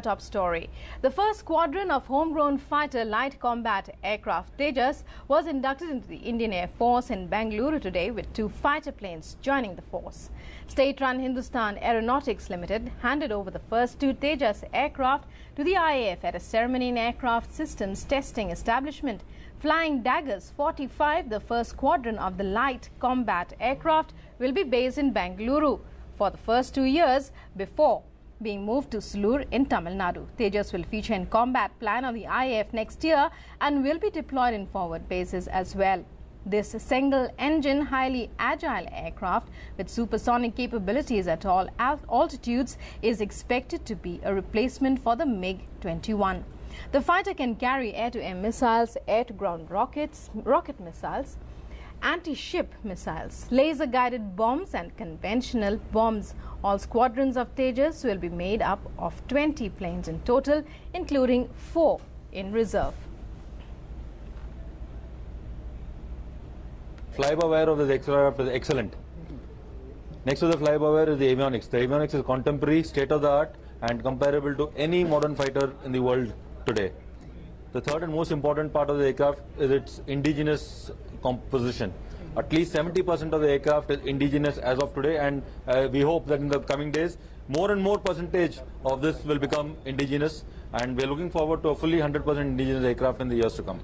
Top story. The first squadron of homegrown fighter light combat aircraft Tejas was inducted into the Indian Air Force in Bangalore today with two fighter planes joining the force. State-run Hindustan Aeronautics Limited handed over the first two Tejas aircraft to the IAF at a ceremony in aircraft systems testing establishment. Flying Daggers 45, the first squadron of the light combat aircraft, will be based in Bangalore for the first two years before being moved to Sulur in Tamil Nadu. Tejas will feature in combat plan of the IAF next year and will be deployed in forward bases as well. This single engine, highly agile aircraft with supersonic capabilities at all altitudes is expected to be a replacement for the MiG 21. The fighter can carry air to air missiles, air to ground rockets, rocket missiles, anti-ship missiles, laser-guided bombs and conventional bombs. All squadrons of Tejas will be made up of 20 planes in total, including four in reserve. Fly-by-wire of the aircraft is excellent. Next to the fly-by-wire is the avionics. The avionics is contemporary, state-of-the-art and comparable to any modern fighter in the world today. The third and most important part of the aircraft is its indigenous composition. At least 70% of the aircraft is indigenous as of today and uh, we hope that in the coming days more and more percentage of this will become indigenous and we are looking forward to a fully 100% indigenous aircraft in the years to come.